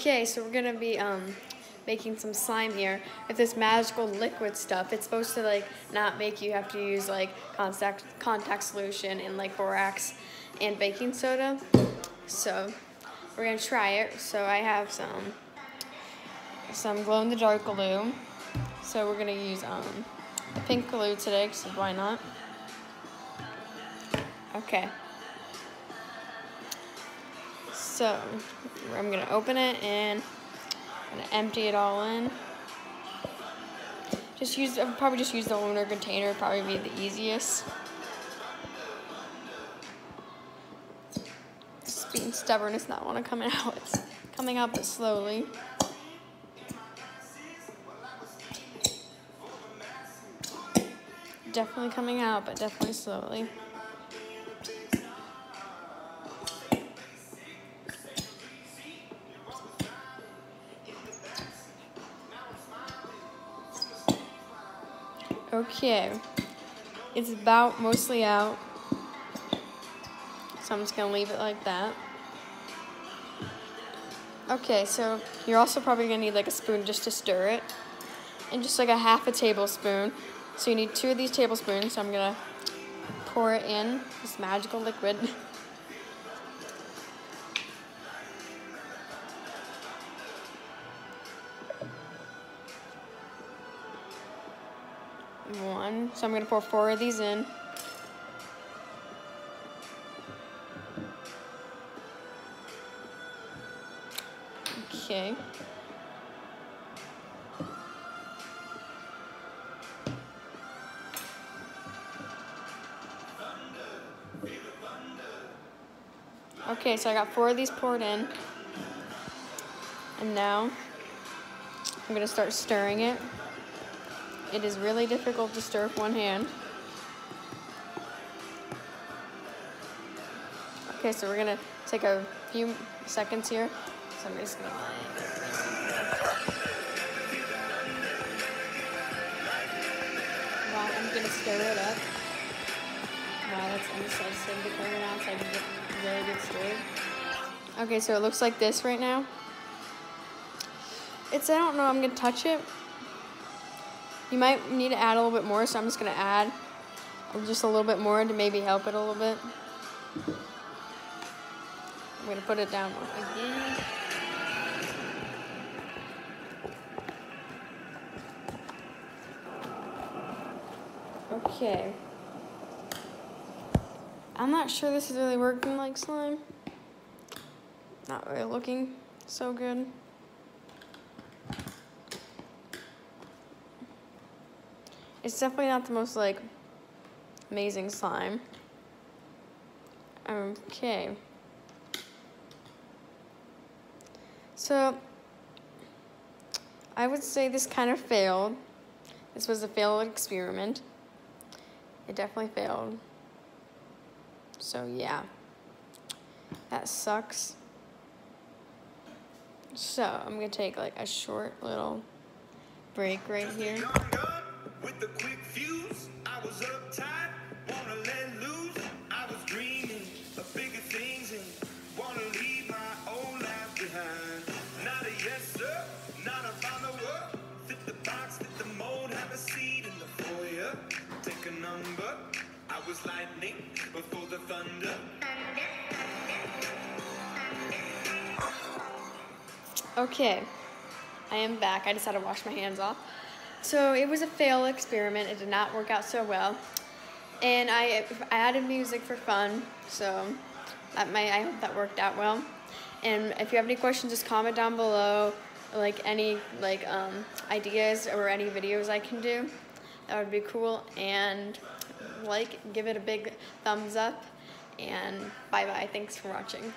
Okay, so we're gonna be um, making some slime here with this magical liquid stuff. It's supposed to like not make you have to use like contact contact solution and like borax and baking soda. So we're gonna try it. So I have some some glow in the dark glue. So we're gonna use um, pink glue today, because why not? Okay. So, I'm gonna open it and I'm gonna empty it all in. Just use, I'll probably just use the lunar container, probably be the easiest. Just being stubborn, it's not wanna come out. It's coming out but slowly. Definitely coming out, but definitely slowly. Okay, it's about mostly out. So I'm just gonna leave it like that. Okay, so you're also probably gonna need like a spoon just to stir it. And just like a half a tablespoon. So you need two of these tablespoons. So I'm gonna pour it in, this magical liquid. One. So I'm to pour four of these in. Okay. Okay, so I got four of these poured in. And now I'm going to start stirring it. It is really difficult to stir with one hand. Okay, so we're gonna take a few seconds here. So just gonna. Wow, I'm gonna stir it up. Wow, that's indecisive coming out, so I can get really good stirred. Okay, so it looks like this right now. It's, I don't know, I'm gonna touch it. You might need to add a little bit more, so I'm just going to add just a little bit more to maybe help it a little bit. I'm going to put it down again. Okay. I'm not sure this is really working like slime. Not really looking so good. It's definitely not the most, like, amazing slime. Okay. So, I would say this kind of failed. This was a failed experiment. It definitely failed. So, yeah. That sucks. So, I'm to take, like, a short little break right here. With the quick fuse, I was uptight, wanna let loose. I was dreaming of bigger things and wanna leave my old life behind. Not a yes sir, not a follower. Fit the box, fit the mold, have a seat in the foyer. Take a number. I was lightning before the thunder. Okay, I am back. I just had to wash my hands off. So it was a fail experiment. It did not work out so well. And I, I added music for fun, so that I hope that worked out well. And if you have any questions, just comment down below, like any like um, ideas or any videos I can do. That would be cool. And like, give it a big thumbs up. And bye bye. Thanks for watching.